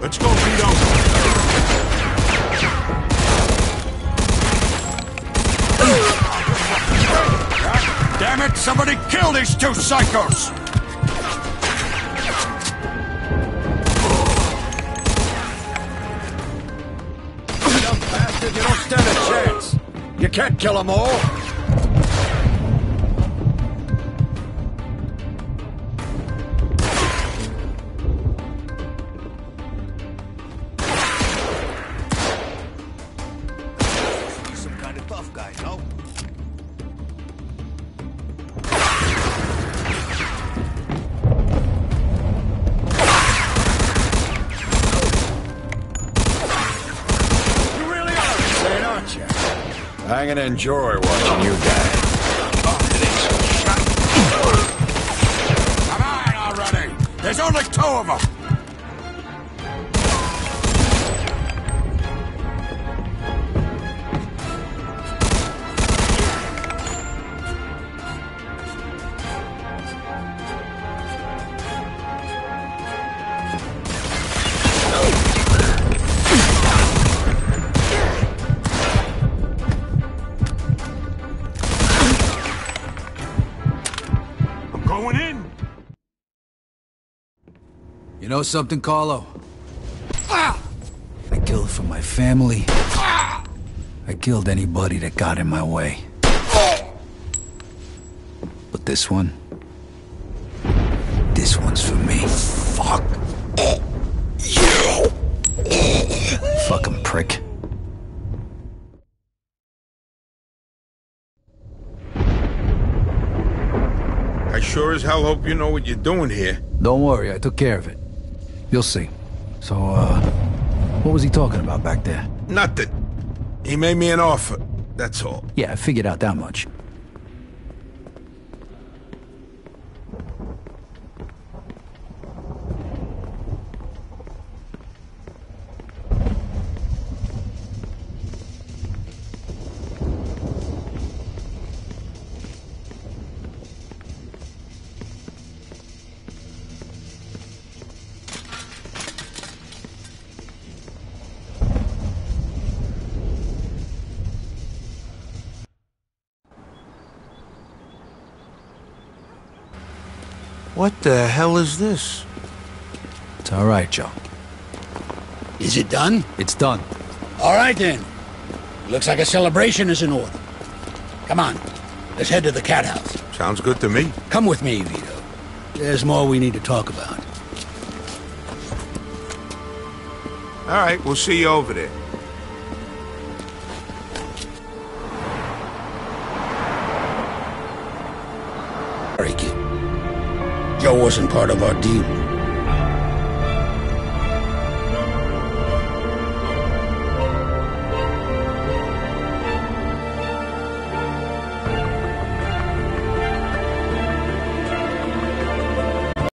Let's go, Vito. Damn it, somebody kill these two psychos! You don't stand a chance. You can't kill them all. I'm gonna enjoy watching you die. Come on already! There's only two of them! Know something, Carlo? I killed for my family. I killed anybody that got in my way. But this one... This one's for me. Fuck. You. Fucking prick. I sure as hell hope you know what you're doing here. Don't worry, I took care of it. You'll see. So, uh... What was he talking about back there? Nothing. He made me an offer. That's all. Yeah, I figured out that much. What the hell is this? It's all right, Joe. Is it done? It's done. All right then. Looks like a celebration is in order. Come on, let's head to the cat house. Sounds good to me. Come with me, Vito. There's more we need to talk about. All right, we'll see you over there. Sorry, kid. Joe wasn't part of our deal.